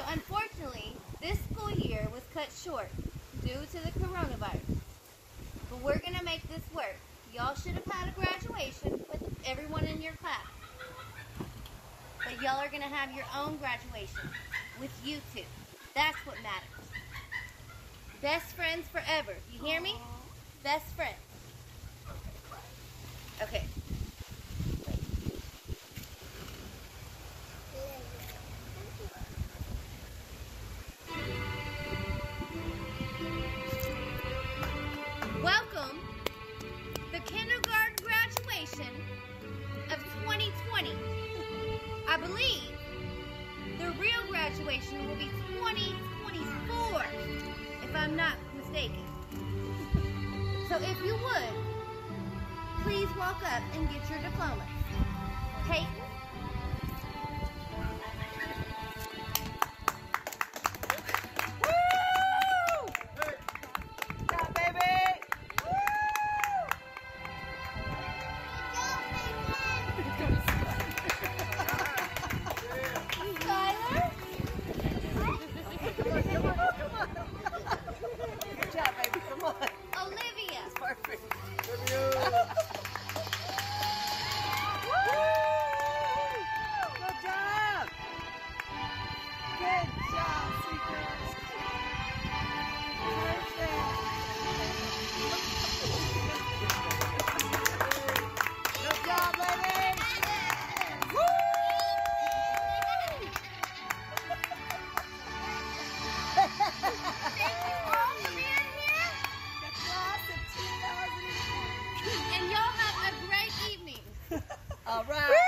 So unfortunately, this school year was cut short due to the coronavirus. But we're going to make this work. Y'all should have had a graduation with everyone in your class. But y'all are going to have your own graduation with you two. That's what matters. Best friends forever. You hear me? Best friends. Okay. I believe the real graduation will be 2024, if I'm not mistaken. So if you would, please walk up and get your diplomas. Peyton, All right.